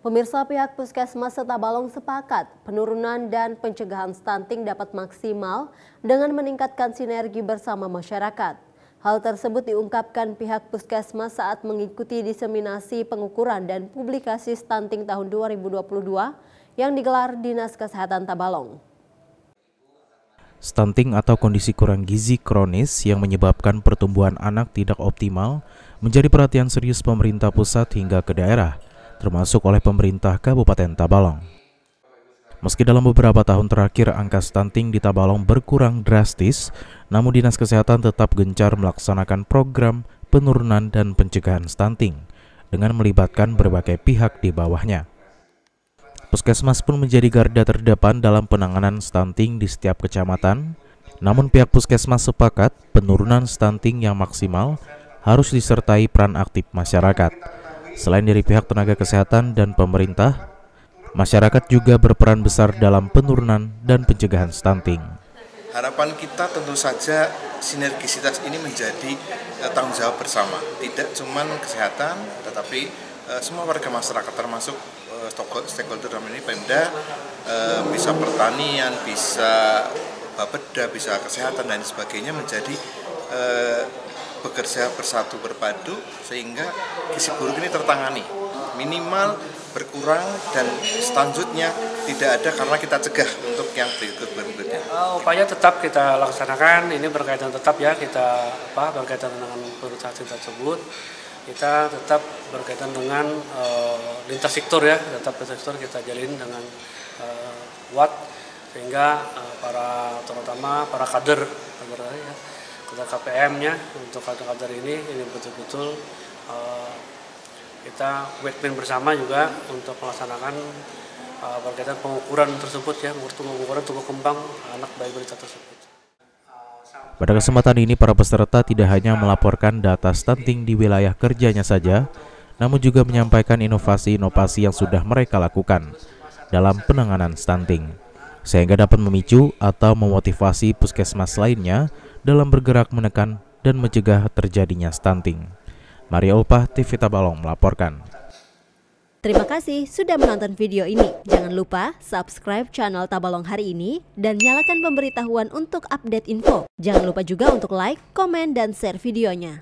Pemirsa pihak Puskesmas Setabalong sepakat penurunan dan pencegahan stunting dapat maksimal dengan meningkatkan sinergi bersama masyarakat. Hal tersebut diungkapkan pihak Puskesmas saat mengikuti diseminasi pengukuran dan publikasi stunting tahun 2022 yang digelar Dinas Kesehatan Tabalong. Stunting atau kondisi kurang gizi kronis yang menyebabkan pertumbuhan anak tidak optimal menjadi perhatian serius pemerintah pusat hingga ke daerah termasuk oleh pemerintah Kabupaten Tabalong. Meski dalam beberapa tahun terakhir angka stunting di Tabalong berkurang drastis, namun Dinas Kesehatan tetap gencar melaksanakan program penurunan dan pencegahan stunting dengan melibatkan berbagai pihak di bawahnya. Puskesmas pun menjadi garda terdepan dalam penanganan stunting di setiap kecamatan. Namun pihak puskesmas sepakat penurunan stunting yang maksimal harus disertai peran aktif masyarakat Selain dari pihak tenaga kesehatan dan pemerintah, masyarakat juga berperan besar dalam penurunan dan pencegahan stunting. Harapan kita tentu saja sinergisitas ini menjadi uh, tanggung jawab bersama, tidak cuma kesehatan, tetapi uh, semua warga masyarakat termasuk uh, stakeholder dalam ini Pemda bisa pertanian, bisa bapeda, bisa kesehatan dan sebagainya menjadi bekerja bersatu berpadu sehingga gizi buruk ini tertangani. Minimal berkurang dan selanjutnya tidak ada karena kita cegah untuk yang berikut berikutnya. Uh, upaya tetap kita laksanakan ini berkaitan tetap ya kita apa berkaitan dengan perusahaan tersebut. Kita tetap berkaitan dengan uh, lintas sektor ya tetap lintas sektor kita jalin dengan uh, sehingga uh, para terutama para kader kader ya, kader KPM-nya untuk kader-kader ini ini betul-betul uh, kita wetman bersama juga untuk melaksanakan uh, berkaitan pengukuran tersebut ya pengukuran tumbuh kembang anak bayi balita tersebut. Pada kesempatan ini para peserta tidak hanya melaporkan data stunting di wilayah kerjanya saja, namun juga menyampaikan inovasi-inovasi yang sudah mereka lakukan dalam penanganan stunting, sehingga dapat memicu atau memotivasi puskesmas lainnya dalam bergerak menekan dan mencegah terjadinya stunting. Maria Ulpah, TV Tabalong melaporkan. Terima kasih sudah menonton video ini. Jangan lupa subscribe channel Tabalong hari ini dan nyalakan pemberitahuan untuk update info. Jangan lupa juga untuk like, komen, dan share videonya.